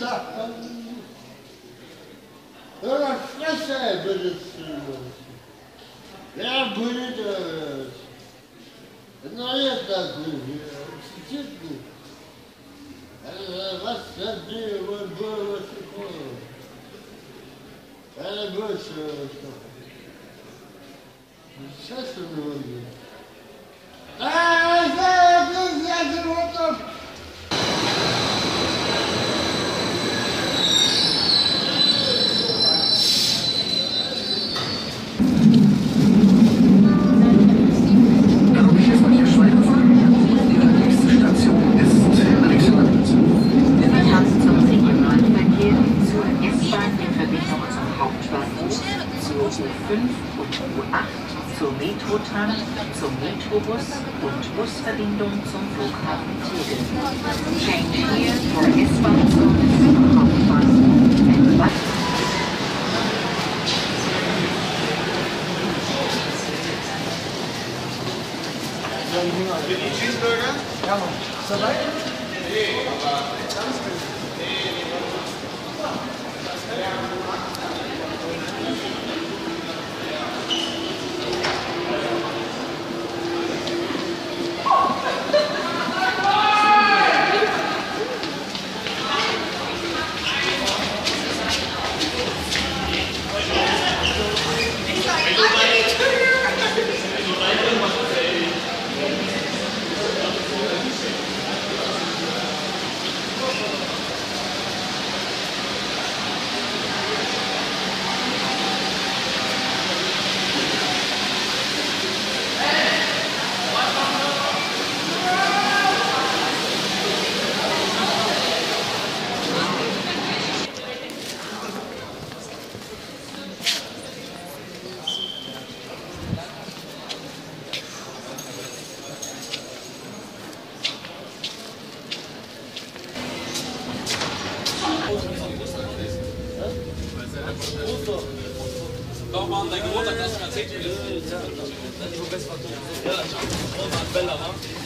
да. Rastlaşa bölüsünüz. Ya bölünüz. Ne yapıyorsunuz? Siz mi? Расходи, вот было такое. Это больше. Сейчас он выйдет. S-Bahn in Verbindung zum Hauptbahnhof, zur U5 und U8, zur Metrotram, zum Metrobus und Busverbindung zum Flughafen Tegel. Change here for S-Bahn service Hauptbahnhof and bus Doch, Mann, dein Geburtstag, das ist mein Zehntel. Ja, Yeah. Guck besser. Ja, und Bella, ne?